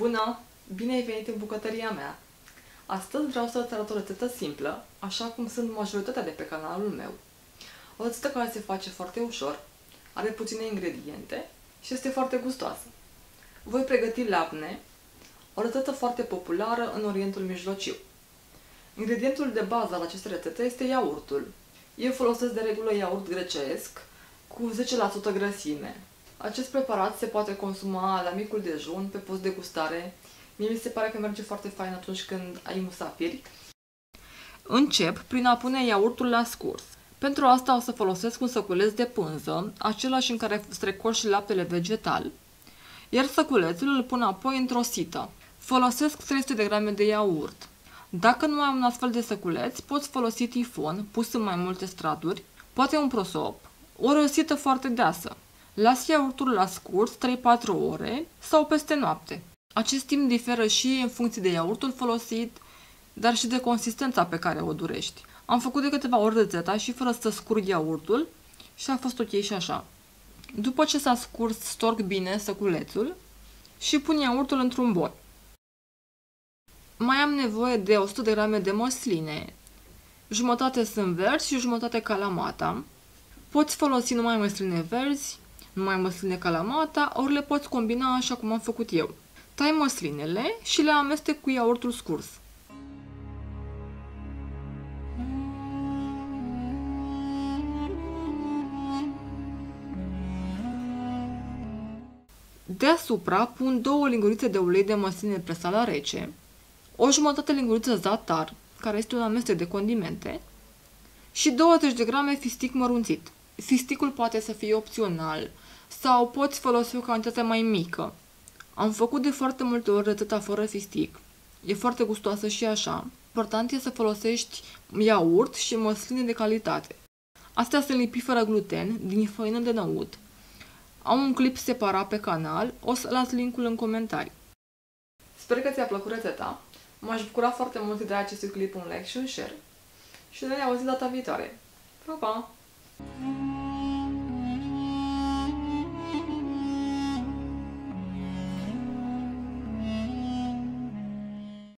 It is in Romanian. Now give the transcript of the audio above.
Bună! Bine ai venit în bucătăria mea! Astăzi vreau să-ți arăt o rețetă simplă, așa cum sunt majoritatea de pe canalul meu. O rețetă care se face foarte ușor, are puține ingrediente și este foarte gustoasă. Voi pregăti labne, o rețetă foarte populară în Orientul Mijlociu. Ingredientul de bază al acestei rețete este iaurtul. Eu folosesc de regulă iaurt grecesc cu 10% grăsime, acest preparat se poate consuma la micul dejun, pe post de gustare. Mie mi se pare că merge foarte fain atunci când ai musafiri. Încep prin a pune iaurtul la scurs. Pentru asta o să folosesc un săculeț de pânză, același în care strecor și laptele vegetal, iar săculețul îl pun apoi într-o sită. Folosesc 300 de grame de iaurt. Dacă nu ai un astfel de săculeț, poți folosi tifon, pus în mai multe straturi, poate un prosop, o răsită foarte deasă. Las iaurtul la scurs 3-4 ore sau peste noapte. Acest timp diferă și în funcție de iaurtul folosit, dar și de consistența pe care o durești. Am făcut de câteva ori rețeta și fără să scurg iaurtul și a fost ok și așa. După ce s-a scurs, storc bine săculețul și pun iaurtul într-un bol. Mai am nevoie de 100 de grame de măsline. Jumătate sunt verzi și jumătate calamata. Poți folosi numai măsline verzi, numai măsline calamata, ori le poți combina așa cum am făcut eu. Tai măslinele și le amestec cu iaurtul scurs. Deasupra pun două lingurițe de ulei de măsline presat la rece, o jumătate linguriță zatar, care este un amestec de condimente, și 20 de grame fistic mărunțit. Fisticul poate să fie opțional sau poți folosi o cantitate mai mică. Am făcut de foarte multe ori rețeta fără fistic. E foarte gustoasă și așa. Important e să folosești iaurt și măsline de calitate. Astea sunt lipi fără gluten, din făină de năut. Am un clip separat pe canal, o să las linkul în comentarii. Sper că ți-a plăcut rețeta. M-aș bucura foarte mult de acestui clip un like și un share. Și ne auzim data viitoare. Pa, pa!